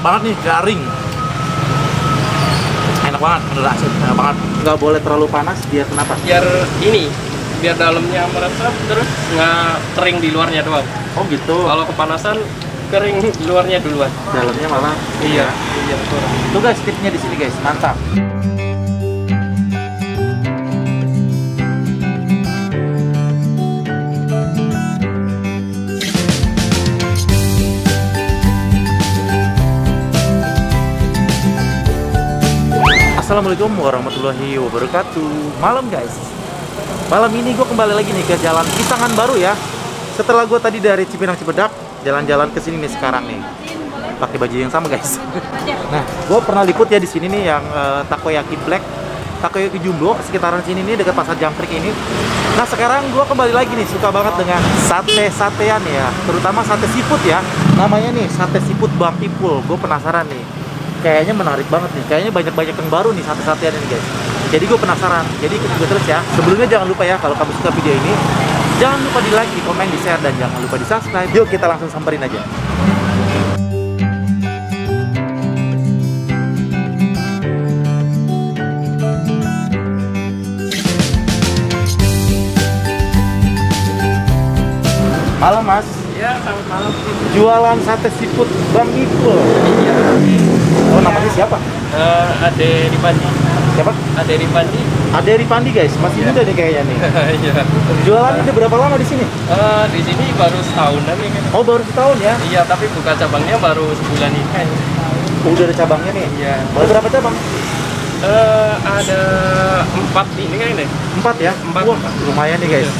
enak banget nih, garing. Enak banget, bener asin, enak banget. Nggak boleh terlalu panas, biar kenapa? biar ini biar dalamnya meresap terus nggak kering di luarnya doang Oh gitu. kalau kepanasan kering di luarnya duluan Dalamnya malah iya iya kurang Tuh guys, tipsnya di sini guys, mantap. Assalamualaikum warahmatullahi wabarakatuh. Malam guys. Malam ini gue kembali lagi nih ke Jalan Pisangan Baru ya. Setelah gue tadi dari Cipinang Cipedak, jalan-jalan ke sini nih sekarang nih. Pakai baju yang sama guys. Nah, gue pernah liput ya di sini nih yang eh, takoyaki black, takoyaki jumbo sekitaran sini nih dekat pasar jangkrik ini. Nah sekarang gue kembali lagi nih suka banget dengan sate satean ya, terutama sate siput ya. Namanya nih sate siput Bang Ipul. Gue penasaran nih. Kayaknya menarik banget nih. Kayaknya banyak-banyak yang baru nih sate satean ini guys. Jadi gue penasaran. Jadi ikut gue terus ya. Sebelumnya jangan lupa ya kalau kamu suka video ini, jangan lupa di like, di komen, di share dan jangan lupa di subscribe. Yuk kita langsung samperin aja. Malam mas, iya selamat malam jualan sate siput Bang Ipul. iya Oh namanya siapa? Eh, ade Ripandi Siapa? ade Ripandi Ade Ripandi guys, masih Iya. muda nih kayaknya nih. iya Jualannya udah berapa lama di sini? Eh, di sini baru setahunan ya kan Oh baru setahun ya? iya tapi buka cabangnya baru sebulan ini kan udah ada cabangnya nih. iya Boleh berapa cabang? Eh, ada empat ini kan ini Empat ya? Empat. Wah, lumayan nih guys.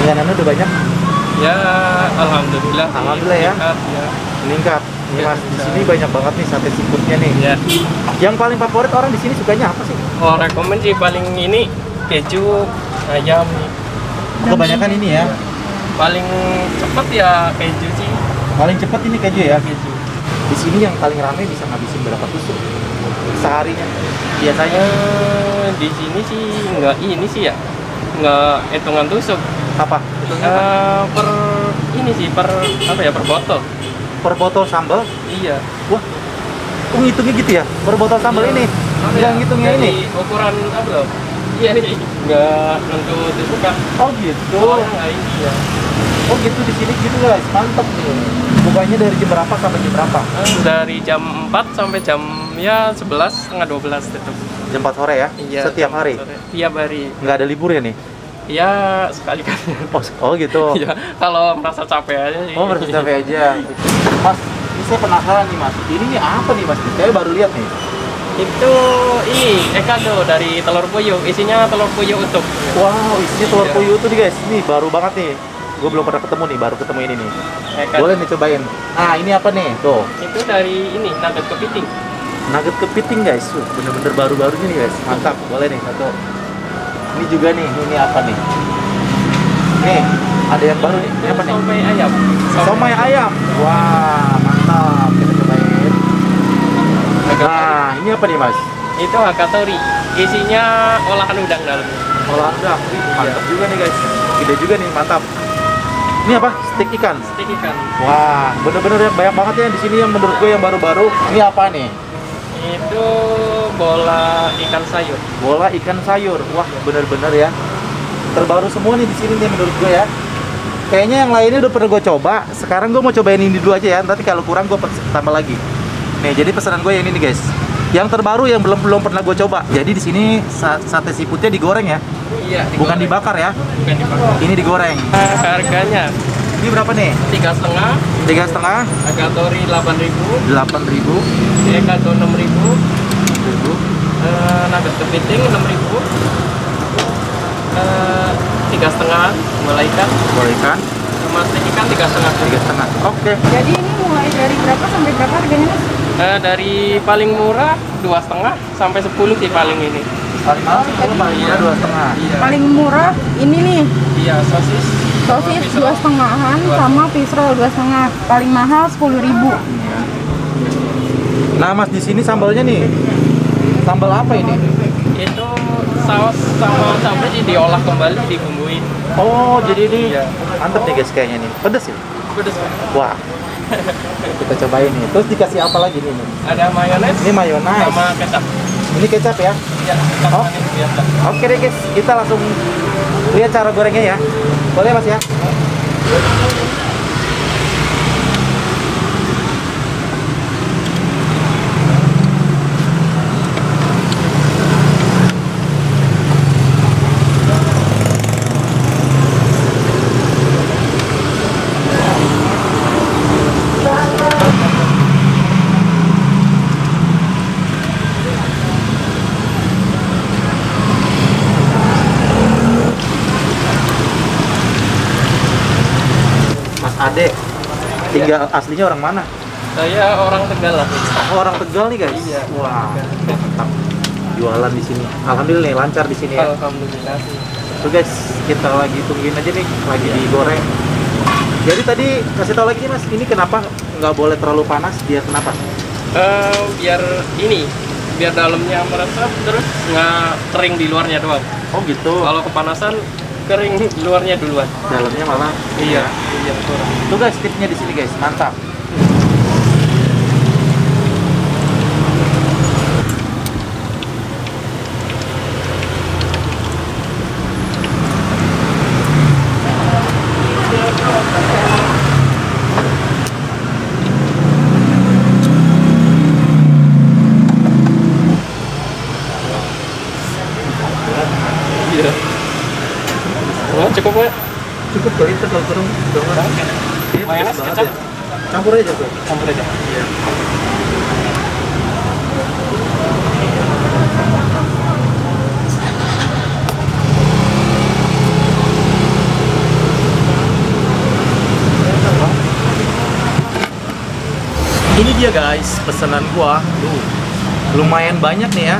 Langganannya udah banyak ya alhamdulillah. Alhamdulillah ya. Meningkat, ya meningkat. Mas, di sini banyak banget nih sate siputnya nih. ya Yang paling favorit orang di sini sukanya apa sih? Oh, rekomen sih paling ini keju ayam. Kebanyakan ini ya. Paling cepet ya keju sih, Paling cepet ini keju ya. keju. Di sini yang paling rame bisa ngabisin berapa tusuk seharinya? Biasanya Eh, di sini sih nggak ini sih ya, nggak hitungan tusuk. apa? Eh, per ini sih per apa ya per botol. Per botol sambal? Iya. Wah, oh ngitungnya gitu ya? Per botol sambal Iya. ini? Apa Yang ya? ngitungnya Dari ini? Ukuran apa loh? Iya nih, nggak nentu tusukan. Oh gitu. Oh, ya. Oh gitu di sini gitu guys, mantep nih. Bukanya dari jam berapa sampai jam berapa? Eh, Dari jam 4 sampai jam ya 11 setengah 12 tutup. Jam 4 sore ya? Iya. Setiap hari? sore. Tiap hari. Nggak ada libur ya nih? Ya sekali kali. Oh, oh gitu. ya kalau merasa capek aja sih. Oh harus capek aja. Mas, ini saya penasaran nih mas. Ini nih apa nih mas? Saya baru lihat nih. Itu ini ekado dari telur puyuh. Isinya telur puyuh utuh. Wow, isinya telur Iya. puyuh tuh nih guys. Nih baru banget nih. Gue belum pernah ketemu nih, baru ketemu ini nih. Ekado. Boleh nih cobain. Ah ini apa nih? Tuh, Itu dari ini nugget kepiting. nugget kepiting guys. Bener-bener baru-baru nih guys. Mantap. Boleh nih satu. Ini juga nih. Ini apa nih? Nih, ada yang baru nih. Ini apa nih? Somai ayam. Somai ayam. Wah, mantap. Kita cobain. Nah, ini apa nih mas? Itu hakatori. Isinya olahan udang dalamnya. Olahan udang. Wih, Mantap juga nih guys. Gede juga nih, mantap. Ini apa? Steak ikan. Stik ikan. Wah, bener-bener yang banyak banget ya di sini yang menurut gue yang baru-baru. Ini apa nih? Itu bola ikan sayur. Bola ikan sayur. Wah, bener-bener ya. Terbaru semua nih di sini nih menurut gue ya. Kayaknya yang lainnya udah pernah gue coba. Sekarang gue mau cobain ini dulu aja ya. Nanti kalau kurang gue tambah lagi. Nih, jadi pesanan gue yang ini nih guys. Yang terbaru yang belum belum pernah gue coba. Jadi di sini sa- sate siputnya digoreng ya, Iya. bukan digoreng. dibakar ya. Bukan dibakar. Ini digoreng. Harganya Ini berapa nih? tiga setengah, Tiga setengah, agatori delapan ribu, delapan ribu, ekado enam ribu, eh, nugget kepiting enam ribu, eh, tiga setengah bola ikan, boleh kan? sama stik ikan tiga setengah. Tiga setengah. Oke. Jadi ini mulai dari berapa sampai berapa harganya mas? Eh, dari paling murah dua setengah sampai sepuluh sih paling ini. Paling mahal paling murah dua setengah. Iya. Paling murah ini nih Iya sosis. Sosis dua setengahan sama pisrol dua setengah. Paling mahal sepuluh ribu. Nah mas di sini sambalnya nih, sambal apa ini? Itu saus sama cabai sih diolah kembali dibumbuin. Oh jadi ini Iya. mantep nih guys kayaknya nih, pedes ya? Pedes. Wah, Kita cobain nih. Terus dikasih apa lagi nih? Ada mayones Ini mayones. sama kecap. Ini kecap ya. Ya, kecap Oh. Oke deh guys, kita langsung lihat cara gorengnya ya. Boleh mas ya? Mas Ade, tinggal aslinya orang mana? Saya orang Tegal lah. Oh, orang Tegal nih guys. Iya. Wah, mantap. Jualan di sini. Alhamdulillah nih, lancar di sini ya. Alhamdulillah. Tuh guys, kita lagi tungguin aja nih, lagi digoreng. Jadi tadi kasih tahu lagi mas, ini kenapa nggak boleh terlalu panas? Dia kenapa? Eh, biar ini, biar dalamnya meresap terus nggak kering di luarnya doang. Oh gitu. Kalau kepanasan kering luarnya duluan. Dalamnya malah. Iya, iya betul. Tuh guys, tipsnya di sini guys, mantap. Iya. Cukup kurang. Iya, Mayones, pedas banget kecap? ya. Campur aja tuh. Campur aja. Iya. Ini dia guys, pesanan gua. Tuh. Lumayan banyak nih ya.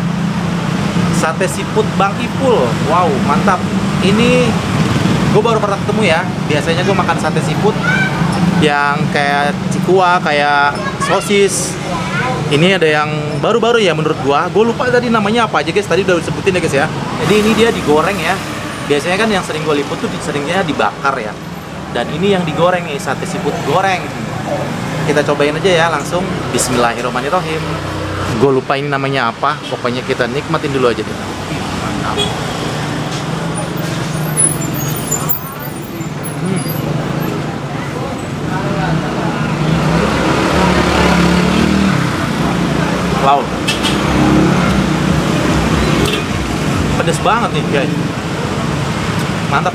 Sate siput Bang Ipul. Wow, mantap. Ini gue baru pernah ketemu ya. Biasanya gue makan sate siput yang kayak cikua, kayak sosis. Ini ada yang baru-baru ya menurut gua. Gue lupa tadi namanya apa aja guys. Tadi udah disebutin ya guys ya. Jadi ini dia digoreng ya. Biasanya kan yang sering gue liput tuh seringnya dibakar ya. Dan ini yang digoreng nih sate siput goreng. Kita cobain aja ya langsung. Bismillahirrahmanirrahim. Gue lupa ini namanya apa. Pokoknya kita nikmatin dulu aja deh. Mantap. Wow. Pedes banget nih guys. Mantap.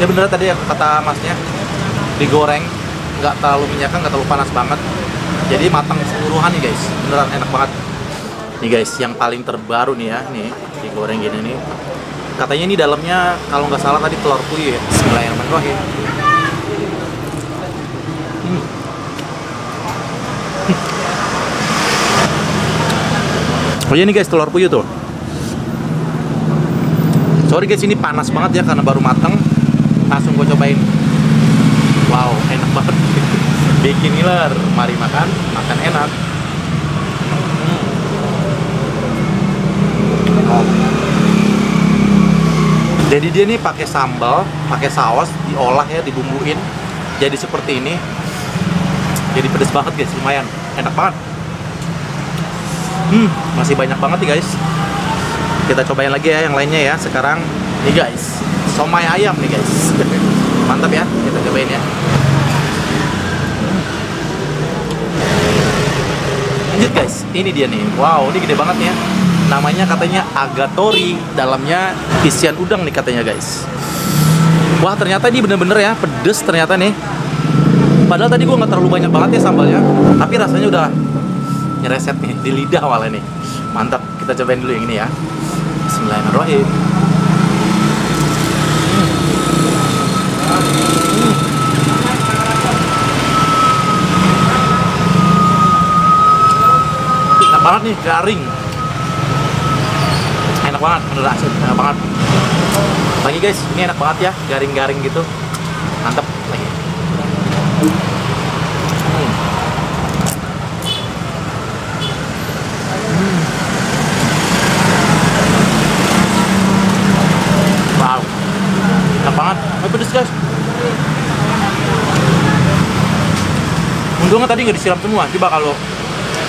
Ya bener tadi ya kata masnya digoreng nggak terlalu minyakan nggak terlalu panas banget. Jadi matang keseluruhan nih guys. Beneran enak banget. Nih guys, yang paling terbaru nih ya, nih digoreng gini nih. Katanya ini dalamnya kalau nggak salah tadi telur puyuh ya. Bismillahirrahmanirrahim. Hmm. Oh iya nih guys, telur puyuh tuh. Sorry guys, ini panas banget ya karena baru matang. Langsung gue cobain. Wow, enak banget. Bikin ngiler. Mari makan, makan enak. Hmm. Jadi dia nih pakai sambal, pakai saus, diolah ya, dibumbuin. Jadi seperti ini. Jadi pedes banget guys, lumayan. Enak banget. Hmm, masih banyak banget nih guys. Kita cobain lagi ya yang lainnya ya. Sekarang nih guys, somai ayam nih guys. Mantap ya, kita cobain ya. Lanjut guys, ini dia nih. Wow, ini gede banget ya. Namanya katanya agatori, dalamnya isian udang nih katanya guys. Wah ternyata ini bener-bener ya pedes ternyata nih. Padahal tadi gua nggak terlalu banyak banget ya sambalnya, tapi rasanya udah nyereset nih di lidah awalnya nih. Mantap, kita cobain dulu yang ini ya. Bismillahirrahmanirrahim. Enak banget nih, garing. Enak banget, bener asli, enak banget. Lagi guys, ini enak banget ya, garing-garing gitu. Mantap lagi. Hmm. Wow, enak banget. Oh, pedes guys. Untungnya tadi nggak disiram semua. Coba kalau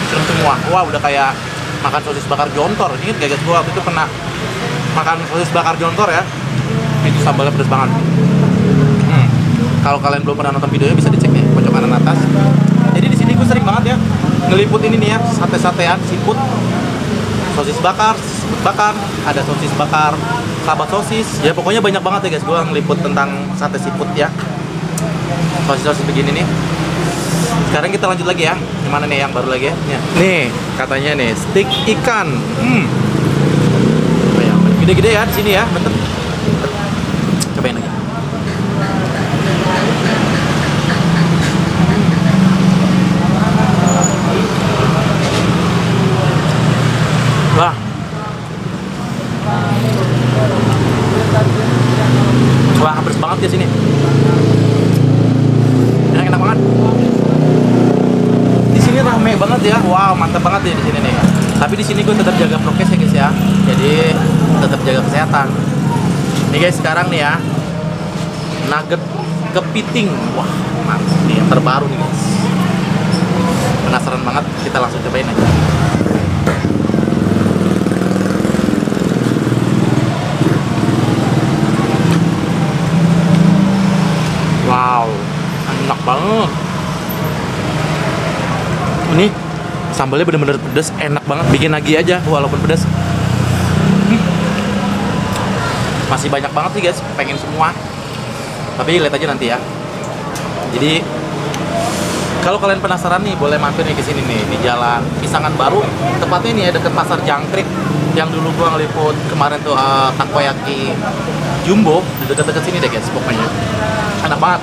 disiram semua. Wah udah kayak makan sosis bakar jontor. Inget gak guys? Gua waktu itu pernah makan sosis bakar jontor ya. Itu sambalnya pedas banget. Hmm. kalau kalian belum pernah nonton videonya bisa dicek nih pojok kanan atas. Jadi di sini gue sering banget ya ngeliput ini nih ya sate-satean siput sosis bakar siput bakar ada sosis bakar sahabat sosis. Ya pokoknya banyak banget ya guys. Gue ngeliput tentang sate siput ya. Sosis-sosis begini nih sekarang kita lanjut lagi ya. Gimana nih yang baru lagi ya? Nih. nih katanya nih steak ikan. Hmm. Ya, gede-gede ya di sini ya bentar cobain lagi. Wah. Wah pedes banget ya sini enak enak banget di sini rame banget ya. Wow mantap banget ya di sini nih. Tapi di sini gue tetap jaga prokes ya guys ya. Jadi tetap jaga kesehatan. Nih guys sekarang nih ya. Nugget kepiting. Wah mantap nih. Yang terbaru nih guys. Penasaran banget? Kita langsung cobain aja wow enak banget ini sambalnya bener-bener pedas enak banget. Bikin lagi aja walaupun pedas. Hmm. masih banyak banget sih guys. Pengen semua. Tapi lihat aja nanti ya. Jadi kalau kalian penasaran nih boleh mampir nih ke sini nih di jalan Pisangan Baru. Tepatnya nih ya deket pasar Jangkrik. Yang dulu gua ngeliput kemarin tuh eh, takoyaki jumbo. Deket-deket sini deh guys pokoknya. Enak banget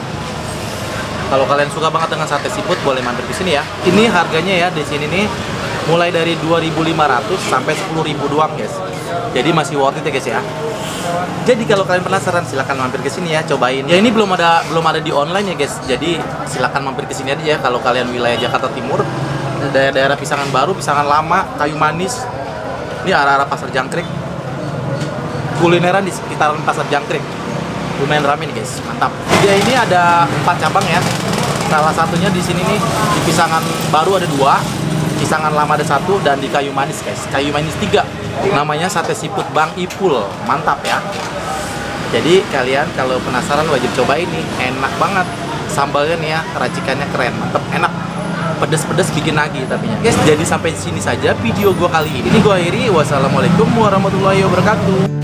kalau kalian suka banget dengan sate siput boleh mampir di sini ya. Ini harganya ya di sini nih mulai dari 2.500 sampai 10.000 doang guys. Jadi masih worth it ya guys ya. Jadi kalau kalian penasaran silahkan mampir ke sini ya cobain. Ya ini belum ada belum ada di online ya guys. Jadi silahkan mampir ke sini aja ya kalau kalian wilayah Jakarta Timur. Daerah-daerah Pisangan Baru Pisangan Lama Kayu Manis. Ini arah-arah Pasar Jangkrik. Kulineran di sekitaran Pasar Jangkrik lumayan rame nih guys. Mantap. Dia ini ada empat cabang ya. Salah satunya di sini nih di Pisangan Baru ada dua Pisangan Lama ada satu dan di Kayu Manis guys. Kayu Manis tiga. Namanya sate siput Bang Ipul. Mantap ya. Jadi kalian kalau penasaran wajib coba ini enak banget. Sambalnya nih ya racikannya keren. Mantep. Enak. Pedes-pedes bikin lagi tapi guys jadi sampai sini saja video gua kali ini ini. Gua akhiri. Wassalamualaikum warahmatullahi wabarakatuh